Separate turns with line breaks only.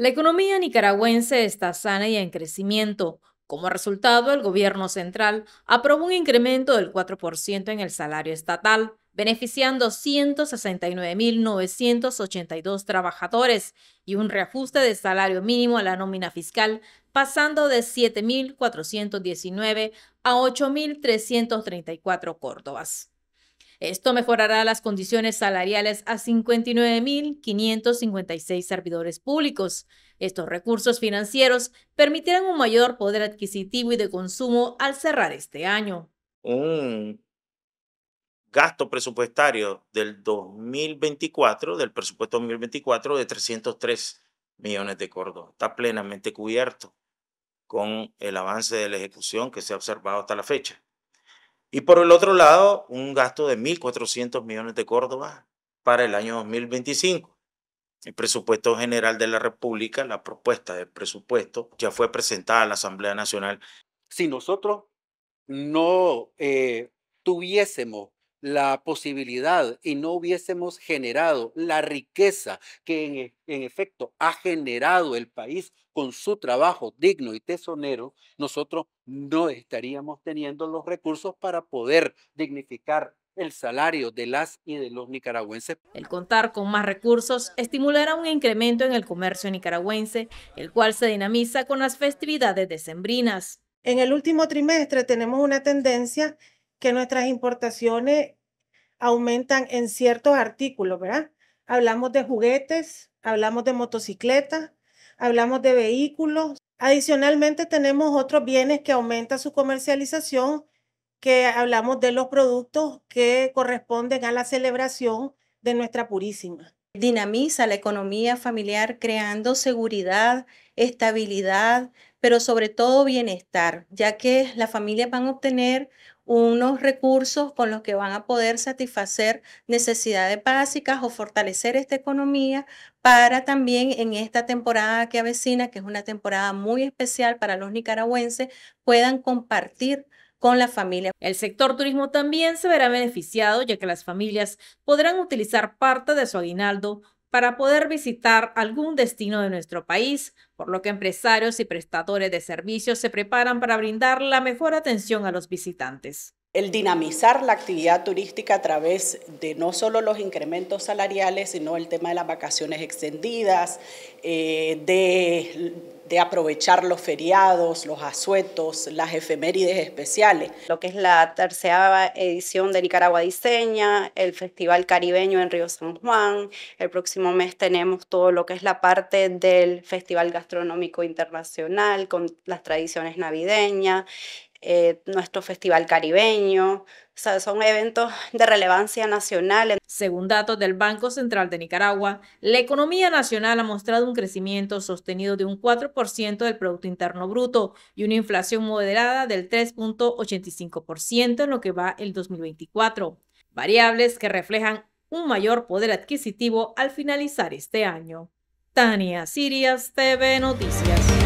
La economía nicaragüense está sana y en crecimiento. Como resultado, el gobierno central aprobó un incremento del 4% en el salario estatal, beneficiando 169.982 trabajadores y un reajuste de salario mínimo a la nómina fiscal, pasando de 7.419 a 8.334 córdobas. Esto mejorará las condiciones salariales a 59.556 servidores públicos. Estos recursos financieros permitirán un mayor poder adquisitivo y de consumo al cerrar este año.
Un gasto presupuestario del 2024, del presupuesto 2024, de 303 millones de córdobas. Está plenamente cubierto con el avance de la ejecución que se ha observado hasta la fecha. Y por el otro lado, un gasto de 1.400 millones de Córdoba para el año 2025. El presupuesto general de la República, la propuesta del presupuesto, ya fue presentada a la Asamblea Nacional.
Si nosotros no eh, tuviésemos la posibilidad y no hubiésemos generado la riqueza que en, e, en, efecto ha generado el país con su trabajo digno y tesonero, nosotros no estaríamos teniendo los recursos para poder dignificar el salario de las y de los nicaragüenses.
El contar con más recursos estimulará un incremento en el comercio nicaragüense, el cual se dinamiza con las festividades decembrinas.
En el último trimestre tenemos una tendencia que nuestras importaciones aumentan en ciertos artículos, ¿verdad? Hablamos de juguetes, hablamos de motocicletas, hablamos de vehículos. Adicionalmente tenemos otros bienes que aumentan su comercialización, que hablamos de los productos que corresponden a la celebración de nuestra Purísima.
Dinamiza la economía familiar creando seguridad, estabilidad, pero sobre todo bienestar, ya que las familias van a obtener unos recursos con los que van a poder satisfacer necesidades básicas o fortalecer esta economía para también en esta temporada que avecina, que es una temporada muy especial para los nicaragüenses, puedan compartir con la familia.
El sector turismo también se verá beneficiado, ya que las familias podrán utilizar parte de su aguinaldo para poder visitar algún destino de nuestro país, por lo que empresarios y prestadores de servicios se preparan para brindar la mejor atención a los visitantes.
El dinamizar la actividad turística a través de no solo los incrementos salariales, sino el tema de las vacaciones extendidas, eh, de de aprovechar los feriados, los asuetos, las efemérides especiales.
Lo que es la tercera edición de Nicaragua Diseña, el Festival Caribeño en Río San Juan. El próximo mes tenemos todo lo que es la parte del Festival Gastronómico Internacional con las tradiciones navideñas. Eh, nuestro festival caribeño. Son eventos de relevancia nacional.
Según datos del Banco Central de Nicaragua, la economía nacional ha mostrado un crecimiento sostenido de un 4% del Producto Interno Bruto y una inflación moderada del 3.85% en lo que va el 2024, variables que reflejan un mayor poder adquisitivo al finalizar este año. Tania Sirias, TV Noticias.